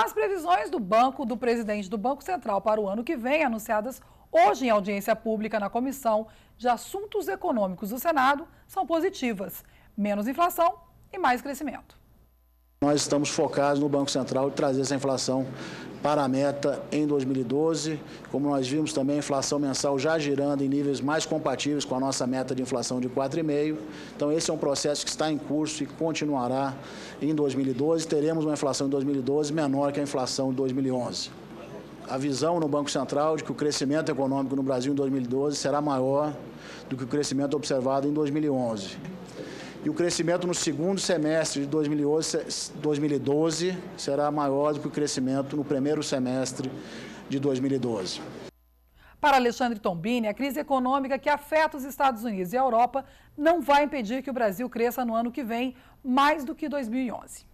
As previsões do banco do presidente do Banco Central para o ano que vem, anunciadas hoje em audiência pública na Comissão de Assuntos Econômicos do Senado, são positivas. Menos inflação e mais crescimento. Nós estamos focados no Banco Central de trazer essa inflação para a meta em 2012. Como nós vimos também, a inflação mensal já girando em níveis mais compatíveis com a nossa meta de inflação de 4,5%. Então, esse é um processo que está em curso e continuará em 2012. Teremos uma inflação em 2012 menor que a inflação de 2011. A visão no Banco Central de que o crescimento econômico no Brasil em 2012 será maior do que o crescimento observado em 2011 e o crescimento no segundo semestre de 2012 será maior do que o crescimento no primeiro semestre de 2012. Para Alexandre Tombini, a crise econômica que afeta os Estados Unidos e a Europa não vai impedir que o Brasil cresça no ano que vem mais do que 2011.